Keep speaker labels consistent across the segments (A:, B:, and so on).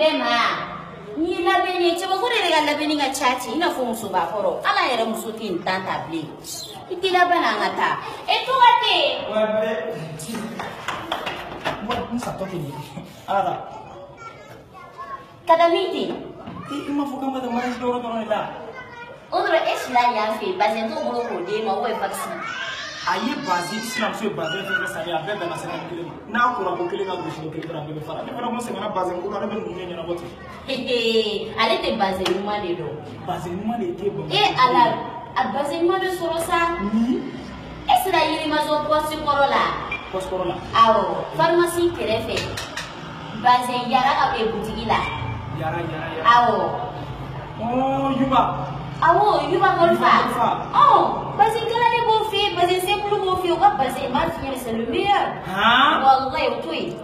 A: bɛɛ ma n'i labɛnni ye cɛbako de ka labɛnni ka ca ten i n'a fɔ muso b'a kɔrɔ ala yɛrɛ muso tɛ nin tan ta bilen i t'i labɛn an ka taa e tɔgɔ tɛ yen. n satɔ tɛ nin ye ala. ka da min ten. i ma fɔ k'an ka taa mariage dɔrɔn dɔrɔn de la. o dɔrɔn e si la yan fɛ yen bazɛn t'o bolo k'o d'e ma o bɛ vakisi. a ye baze sinamuso ye baze fɛn fɛn sani a bɛɛ bɛnna sɛnɛ kelen ma n'a kora ko kelen ka gosi ni kelen fana a bɛɛ bɛ fara ne fana kun sɛgɛnna baze ko ale bɛ ninnu ɲɛ ɲɛnabɔ ten. ale tɛ baze ɲuman de dɔn. baze ɲuman de tɛ bamakɔ. e ala a baze ɲuman bɛ sɔrɔ sa. ni. e sera yirimajɔ pɔsi kɔrɔ la. pɔsi kɔrɔ la. awɔ farimasi kɛrɛfɛ baze yara ka ah, bɛ butigi la. yara yara yara. awɔ. Ah, ɔɔ oh, yuba. awɔ ah, yuba kɔlifa. yuba kɔlifa. ɔ baze kɛ kazi simple kufi ukapa si mafi nyele salubia. Ha? Wallahi utui.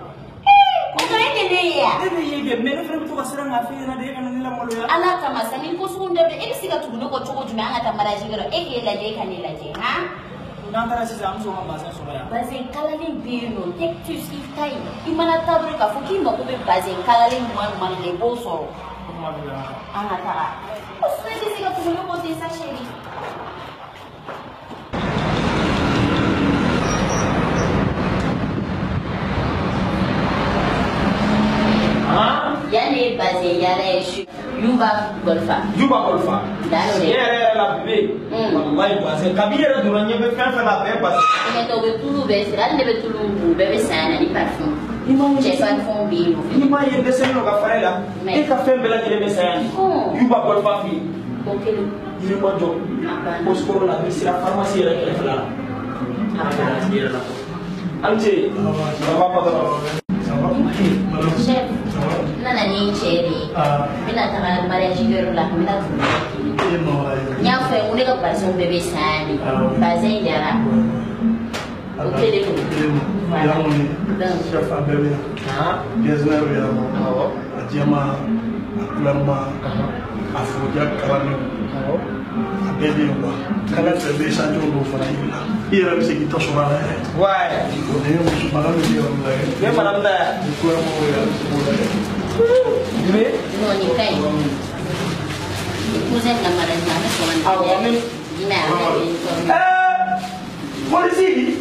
A: ala kama sa ni ko sugu la i de yala ye su yuba gɔlifa yuba gɔlifa tiɲɛ yɛrɛ yɛrɛ la bi bɛ yen walayi parce kabi yɛrɛ donna ɲɛ bɛ fɛn fɛn na a bɛɛ parce que. mɛ tɔw bɛ tulu bɛɛ siri hali ne bɛ tulu u bɛɛ bɛ san na ni parfum i ma ye parfum bɛ yen nɔ. i ma ye dɛsɛ nɔ ka fara i la ah, e ka fɛn bɛɛ lajɛlen bɛ saya ni yuba gɔlifa fɛ yen. o kelen. yiri ma jɔ o sukoro la a bɛ sira faramasi yɛrɛ kɛrɛfɛla la. a bɛ na yɛrɛ la. an ce. chéri n bɛna taga mariage yɔrɔ la n bɛna tugu n y'a fɔ n ko ne ka bazɛnw bɛɛ bɛ san de bazɛn in jara o kelen don voilà donc chef a bɛɛ bɛ yan gɛzinɛ bɛ yan a jɛma a kulama a forodiya Ya a bɛɛ bɛ yen ya, kala polisi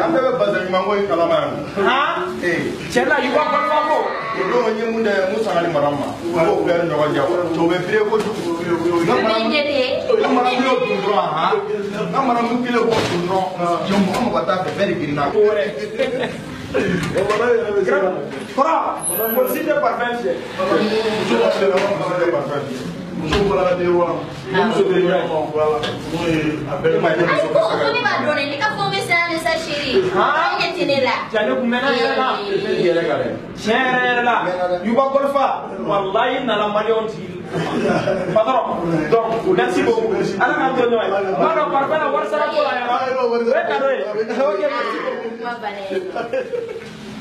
A: an bɛɛ bɛ bazaɲumanko in kalama yan cɛ na yuba kɔnɔma ko o don ye mun dɛ mun sangali mara ma ko u bɛɛ ni ɲɔgɔn cɛ o bɛ fire ko jugu na mara mun y'o dun dɔrɔn han na mara mun kelen k'o dun dɔrɔn mɔgɔ mɔgɔ t'a fɛ bɛɛ de girinna ko wɛrɛ Fra, polisi tɛ parfɛn fiyɛ. Muso ka tile laban muso tɛ parfɛn fiyɛ. Muso bɔra ka den wa? Muso bɛ ɲɔgɔn kan wala. N'o ye a bɛɛ ma ɲɛ muso ka se ka. Ko ne b'a dɔn dɛ, n'i ka fɛnw bɛ siran ne sa chérie. Han. Ne tɛ ne la. Ja ne kun mɛnna yɛrɛ la. Ne yɛrɛ kan dɛ. Tiɲɛ yɛrɛ yɛrɛ la. Yuba Kɔlifa, walayi n nana maliyɛnw tigi patron donc merci beaucoup ala ka to ɲɔgɔn ye b'a dɔn parfait la wari sara ko la yan o ye kado ye ok merci beaucoup